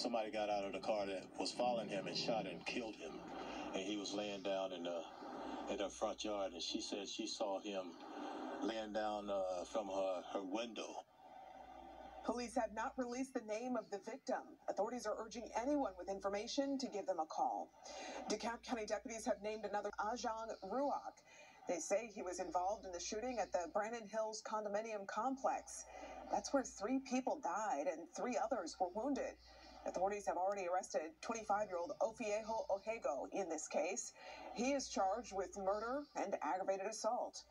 somebody got out of the car that was following him and shot and killed him. And he was laying down in the in her front yard, and she said she saw him laying down uh, from her, her window. Police have not released the name of the victim. Authorities are urging anyone with information to give them a call. DeKalb County deputies have named another Ajang Ruak. They say he was involved in the shooting at the Brannon Hills condominium complex. That's where three people died and three others were wounded. Authorities have already arrested 25 year old Ofiejo Ojego in this case. He is charged with murder and aggravated assault.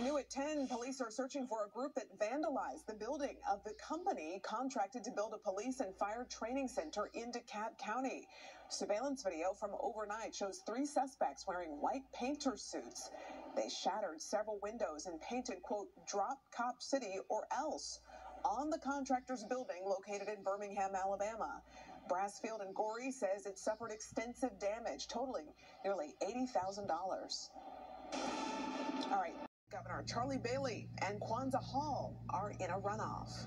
New at 10, police are searching for a group that vandalized the building of the company contracted to build a police and fire training center in DeKalb County. Surveillance video from overnight shows three suspects wearing white painter suits. They shattered several windows and painted, quote, drop cop city or else on the contractor's building located in Birmingham, Alabama. Brasfield and Gorrie says it suffered extensive damage, totaling nearly $80,000. All right. Governor Charlie Bailey and Kwanza Hall are in a runoff.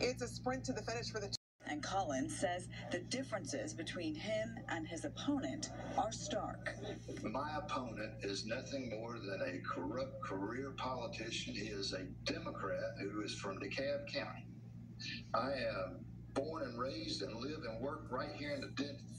It's a sprint to the finish for the and Collins says the differences between him and his opponent are stark. My opponent is nothing more than a corrupt career politician. He is a Democrat who is from DeKalb County. I am born and raised and live and work right here in the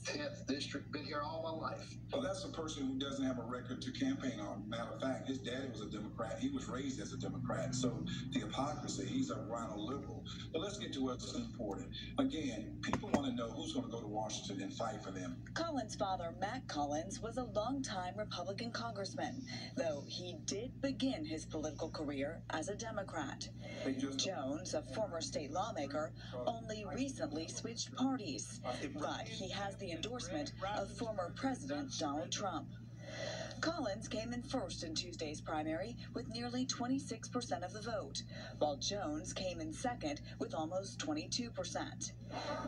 10th district. Been here all my life. Well, that's a person who doesn't have a record to campaign on. Matter of fact, his daddy was a Democrat. He was raised as a Democrat. So the hypocrisy, he's a Ronald liberal. But let's get to what's important. Again, people want to know who's going to go to Washington and fight for them. Collins' father, Mac Collins, was a longtime Republican congressman, though he did begin his political career as a Democrat. Jones, a former state lawmaker, only recently switched parties, but he has the endorsement of former President Donald Trump. Collins came in first in Tuesday's primary with nearly 26% of the vote, while Jones came in second with almost 22%.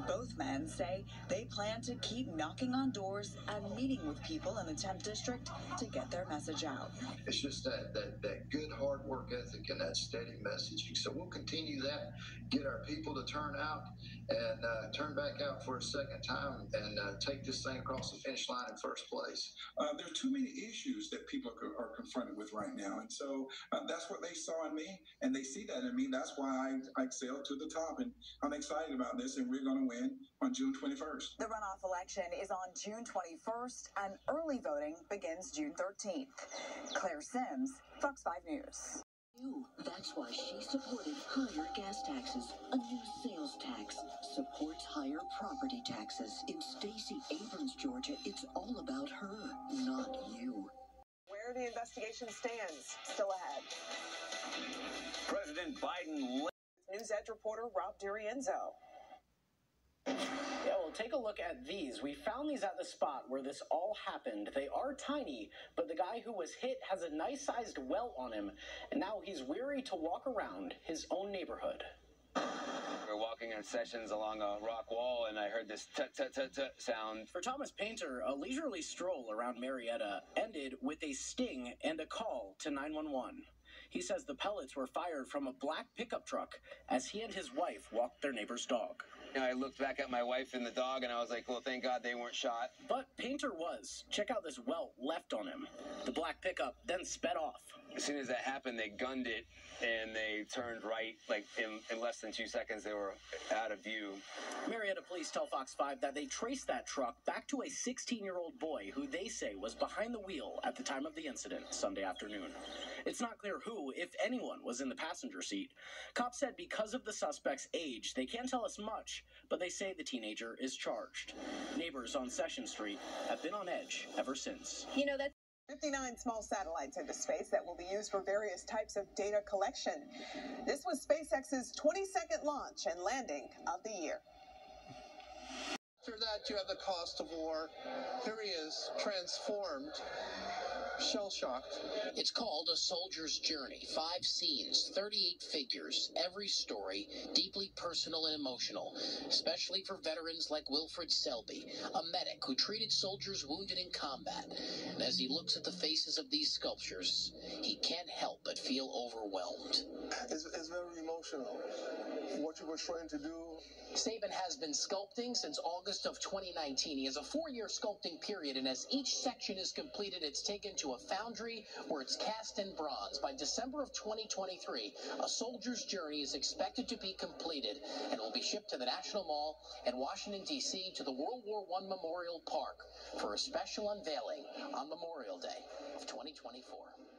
Both men say they plan to keep knocking on doors and meeting with people in the 10th district to get their message out. It's just that, that, that good hard work ethic and that steady messaging. So we'll continue that, get our people to turn out and uh, turn back out for a second time and uh, take this thing across the finish line in first place. Uh, there are too many issues that people are, are confronted with right now. And so uh, that's what they saw in me, and they see that in me. That's why I, I excel to the top. And I'm excited about this, and we're going to win on June 21st. The runoff election is on June 21st, and early voting begins June 13th. Claire Simms, Fox 5 News. That's why she supported higher gas taxes. A new sales tax supports higher property taxes. In Stacey Abrams, Georgia, it's all about her, not you. Where the investigation stands, still ahead. President Biden. News Edge reporter Rob DiRienzo. Yeah, well, take a look at these. We found these at the spot where this all happened. They are tiny, but the guy who was hit has a nice sized welt on him, and now he's weary to walk around his own neighborhood. We're walking in sessions along a rock wall, and I heard this tut tut tut tut sound. For Thomas Painter, a leisurely stroll around Marietta ended with a sting and a call to 911. He says the pellets were fired from a black pickup truck as he and his wife walked their neighbor's dog. Know, I looked back at my wife and the dog, and I was like, well, thank God they weren't shot. But Painter was. Check out this welt left on him. The black pickup then sped off. As soon as that happened, they gunned it and they turned right. Like in, in less than two seconds, they were out of view. Marietta police tell Fox 5 that they traced that truck back to a 16 year old boy who they say was behind the wheel at the time of the incident Sunday afternoon. It's not clear who, if anyone, was in the passenger seat. Cops said because of the suspect's age, they can't tell us much, but they say the teenager is charged. Neighbors on Session Street have been on edge ever since. You know, that's 59 small satellites into space that will be used for various types of data collection. This was SpaceX's 22nd launch and landing of the year. After that, you have the cost of war. Here he is, transformed shell shocked. It's called A Soldier's Journey. Five scenes, 38 figures, every story deeply personal and emotional, especially for veterans like Wilfred Selby, a medic who treated soldiers wounded in combat. And as he looks at the faces of these sculptures, he can't help but feel overwhelmed. It's, it's very emotional. What you were trying to do. Sabin has been sculpting since August of 2019. He has a four year sculpting period, and as each section is completed, it's taken to a foundry where it's cast in bronze. By December of 2023, A Soldier's Journey is expected to be completed and will be shipped to the National Mall in Washington, D.C. to the World War I Memorial Park for a special unveiling on Memorial Day of 2024.